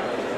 Right.